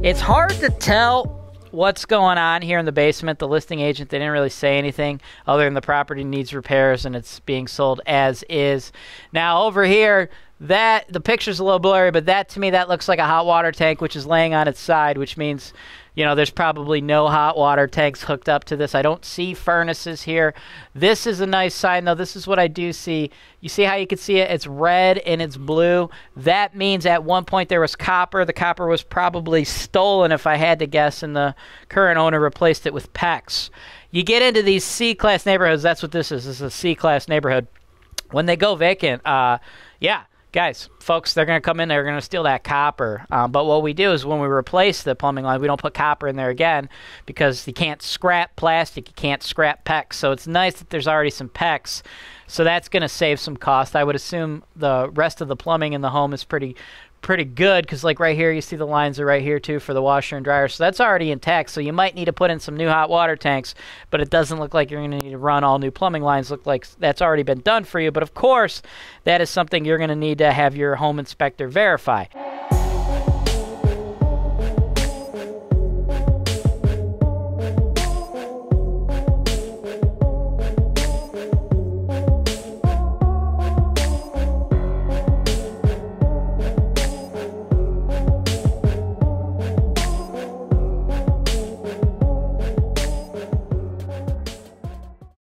It's hard to tell what's going on here in the basement. The listing agent, they didn't really say anything other than the property needs repairs and it's being sold as is. Now, over here, that the picture's a little blurry, but that to me that looks like a hot water tank which is laying on its side, which means you know there's probably no hot water tanks hooked up to this. I don't see furnaces here. This is a nice sign though. This is what I do see. You see how you can see it? It's red and it's blue. That means at one point there was copper. The copper was probably stolen if I had to guess and the current owner replaced it with PEX. You get into these C-class neighborhoods, that's what this is. This is a C-class neighborhood. When they go vacant, uh yeah, guys, folks, they're going to come in, they're going to steal that copper. Um, but what we do is when we replace the plumbing line, we don't put copper in there again because you can't scrap plastic, you can't scrap PEX. So it's nice that there's already some PEX. So that's going to save some cost. I would assume the rest of the plumbing in the home is pretty pretty good because like right here you see the lines are right here too for the washer and dryer. So that's already intact. So you might need to put in some new hot water tanks but it doesn't look like you're going to need to run all new plumbing lines. Look like that's already been done for you. But of course that is something you're going to need to have your home inspector verify